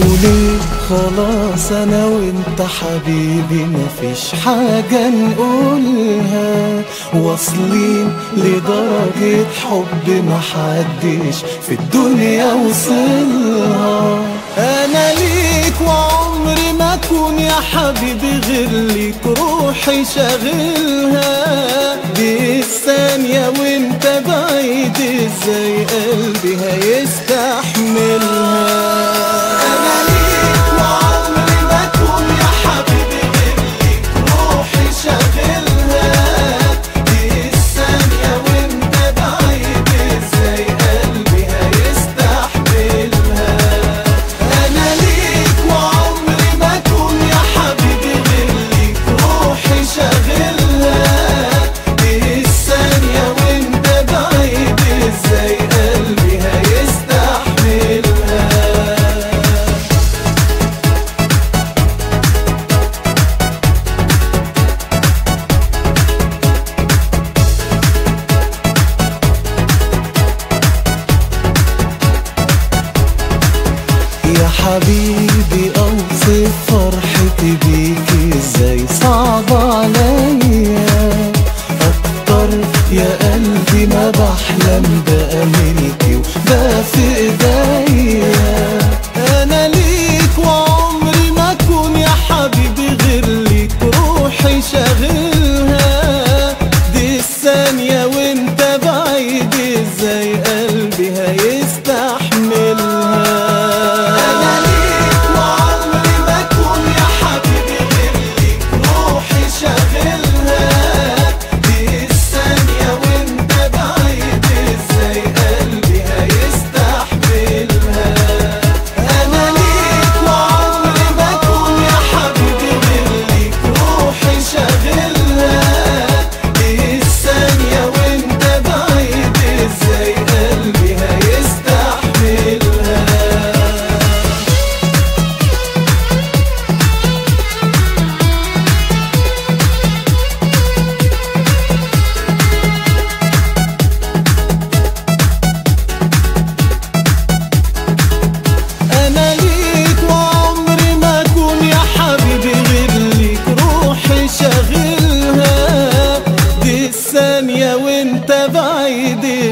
نقول خلاص أنا وإنت حبيبي مفيش حاجة نقولها. واصلين لدرجة حب محدش في الدنيا وصلها. أنا ليك وعمري ما أكون يا حبيبي غير ليك روحي شاغلها. دي الثانية وإنت بعيد إزاي قلبي هيستحملها؟ حبيبي أوصف فرحتي بيك إزاي؟ صعب عليا. أكتر يا قلبي ما بحلم بقى ملكي وده في إيديا. أنا ليك وعمري ما أكون يا حبيبي غير ليك روحي شاغلها. دي الثانية وإنت بعيد إزاي؟ قلبي هيستحملها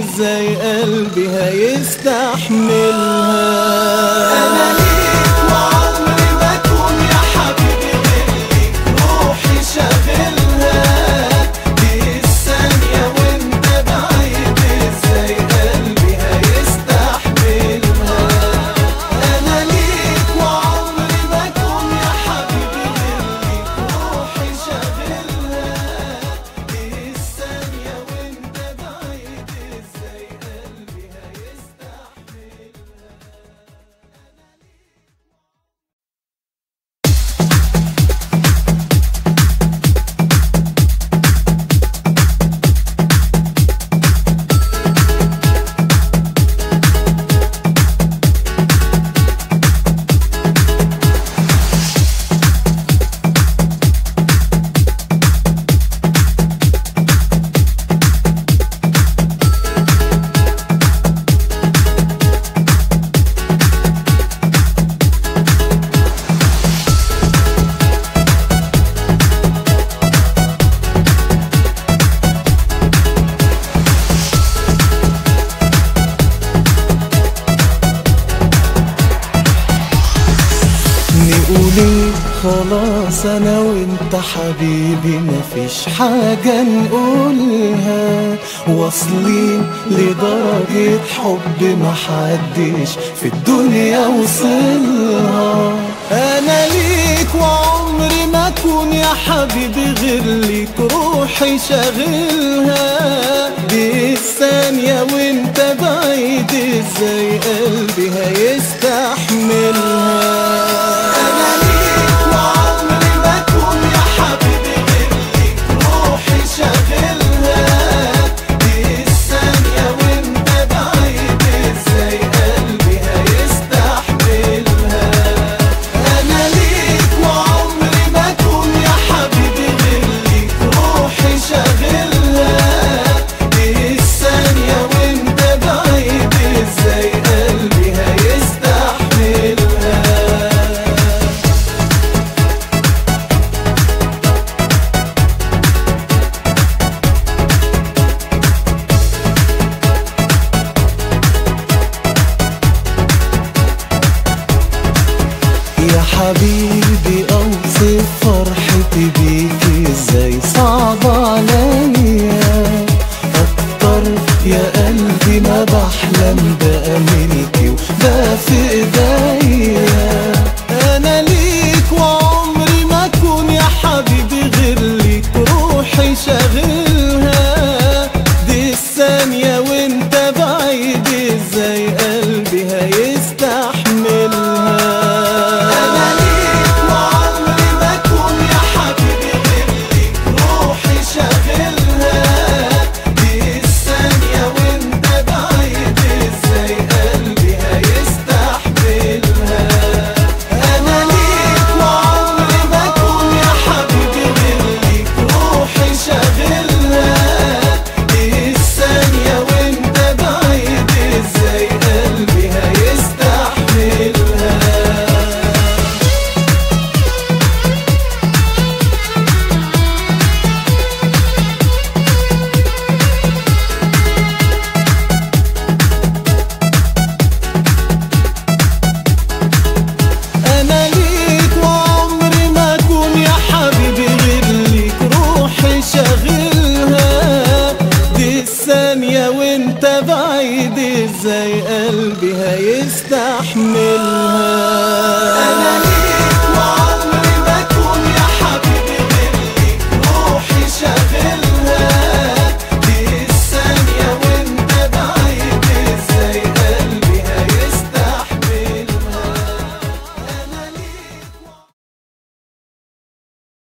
إزاي قلبي هيستحملها. أنا وإنت حبيبي مفيش حاجة نقولها. واصلين لدرجة حب محدش في الدنيا وصلها. أنا ليك وعمري ما أكون يا حبيبي غير ليك روحي شاغلها. دي الثانية وإنت بعيد إزاي قلبي هيستحملها؟ عليا أكتر يا قلبي ما بحلم بقى ملكي وده في إيديا أنا ليك وعمري ما أكون يا حبيبي غير ليك روحي شاغل.